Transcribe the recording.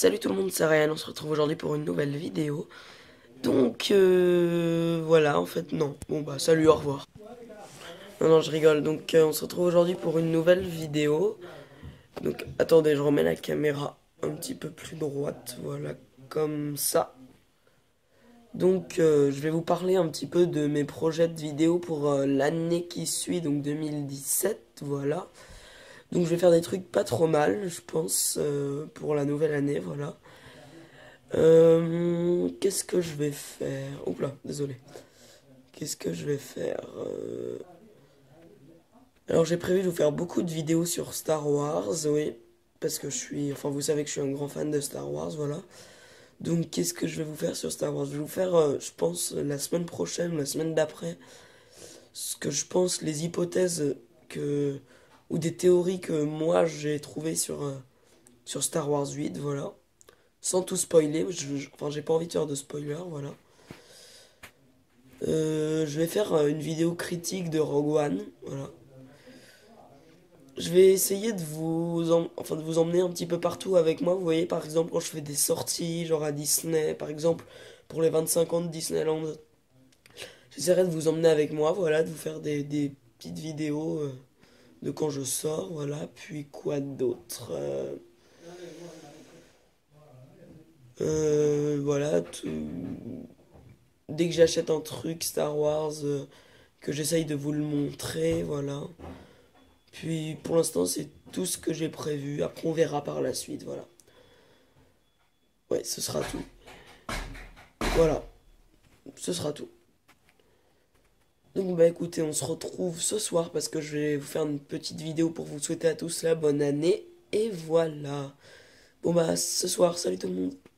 Salut tout le monde, c'est Ryan, on se retrouve aujourd'hui pour une nouvelle vidéo. Donc, euh, voilà, en fait, non. Bon, bah, salut, au revoir. Non, non, je rigole. Donc, euh, on se retrouve aujourd'hui pour une nouvelle vidéo. Donc, attendez, je remets la caméra un petit peu plus droite. Voilà, comme ça. Donc, euh, je vais vous parler un petit peu de mes projets de vidéo pour l'année qui suit, donc 2017, voilà. Donc, je vais faire des trucs pas trop mal, je pense, euh, pour la nouvelle année, voilà. Qu'est-ce que je vais faire? Oups là, désolé. Qu'est-ce que je vais faire Alors, j'ai prévu de vous faire beaucoup de vidéos sur Star Wars, oui. Parce que je suis... Enfin, vous savez que je suis un grand fan de Star Wars, voilà. Donc, qu'est-ce que je vais vous faire sur Star Wars? Je vais vous faire, euh, je pense, la semaine prochaine, la semaine d'après, ce que je pense, les hypothèses que ou des théories que moi j'ai trouvées sur euh, sur Star Wars 8, voilà. Sans tout spoiler, enfin, j'ai pas envie de faire de spoiler, voilà. Euh, je vais faire une vidéo critique de Rogue One, voilà je vais essayer de vous, enfin, de vous emmener un petit peu partout avec moi. Vous voyez, par exemple, quand je fais des sorties, genre à Disney, par exemple, pour les 25 ans de Disneyland, j'essaierai de vous emmener avec moi, voilà, de vous faire des, petites vidéos euh, de quand je sors, voilà. Puis quoi d'autre euh, euh, Voilà, dès que j'achète un truc Star Wars, que j'essaye de vous le montrer, voilà. Puis pour l'instant, c'est tout ce que j'ai prévu. Après, on verra par la suite, voilà. Ouais, ce sera tout. Voilà. Ce sera tout. Donc bah écoutez, on se retrouve ce soir parce que je vais vous faire une petite vidéo pour vous souhaiter à tous la bonne année. Et voilà. Bon bah ce soir, salut tout le monde.